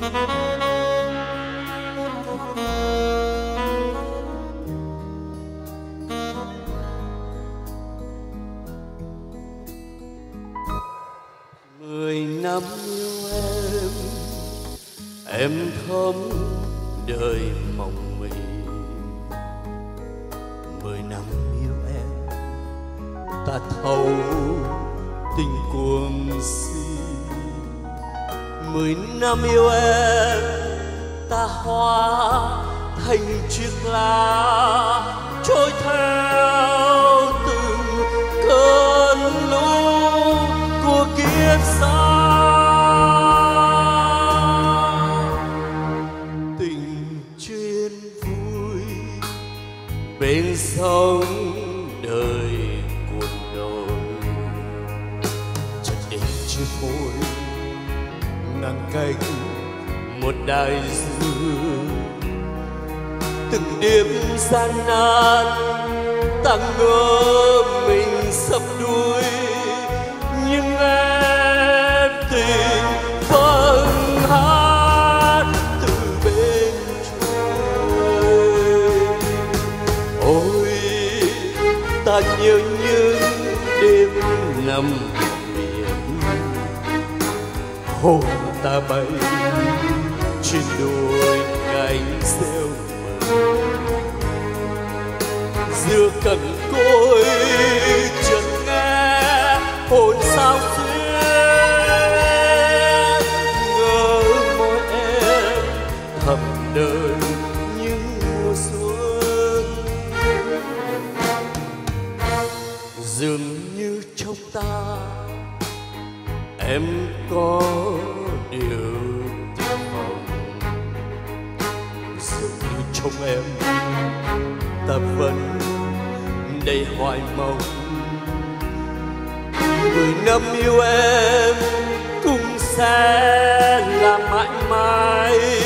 mười năm yêu em em thấm đời mộng mị. Mười năm yêu em, ta thấu tình cuồng si mười năm yêu em, ta hóa thành chiếc lá trôi theo từng cơn lũ của kiếp xa. tình chuyên vui, bên sông đời cuộn nổi chợt đến chiếc hôn ngang cánh. Một đại dương từng đêm gian nan, ta ngỡ mình sắp đuối. Nhưng em tình vẫn hát từ bên trời ôi, ta nhớ những đêm nằm biển. Hồn ta bay trên đôi cánh rêu giữa cần cối chợt nghe hồn sao xuyên ngỡ môi em thầm đời mùa xuân. Dường như trong ta em có điều tuyệt dường như trong em. Ta vẫn đầy hoài mong mười năm yêu em, cũng sẽ là mãi mãi.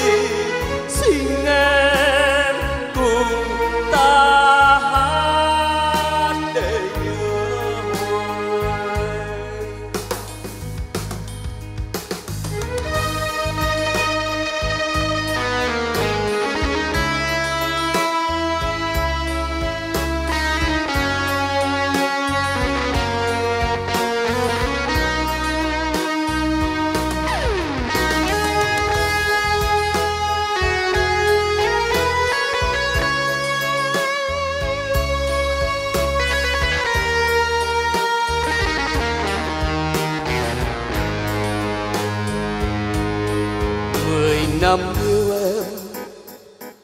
Năm yêu em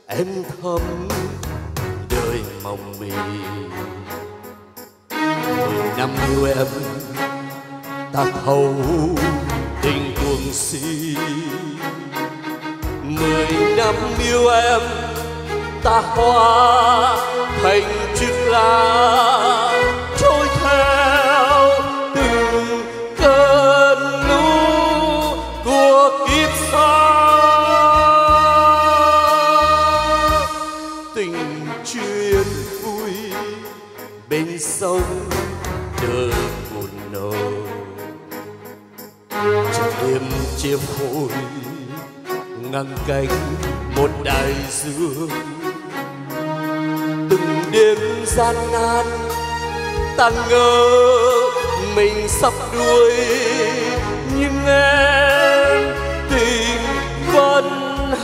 em thấm đời mộng mì mười năm yêu em, ta thấu tình cuồng si. Mười năm yêu em, ta hóa thành chiếc lá. Đêm hội ngang cánh một đại dương. Từng đêm gian nan ta ngơ, mình sắp đuối nhưng em tình vẫn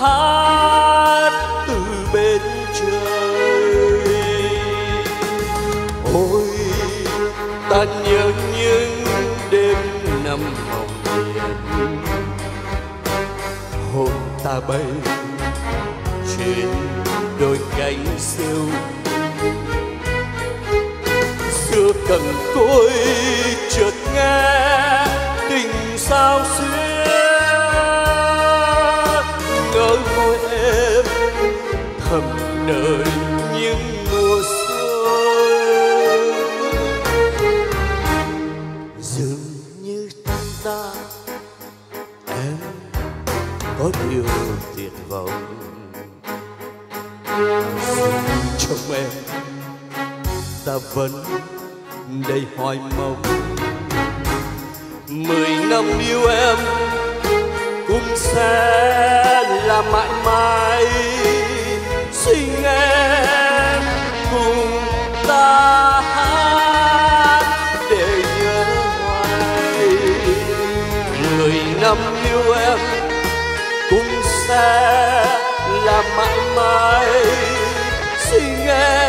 hát từ bên trời. Ôi, ta nhớ những đêm nằm ta bay trên đôi cánh siêu. Xưa cần tôi chợt nghe dường trong em ta vẫn đầy hoài mộng. Mười năm yêu em cũng sẽ là mãi mãi. Xin em cùng ta hát để nhớ hoài. Mười năm yêu em cũng sẽ là mãi mãi xin em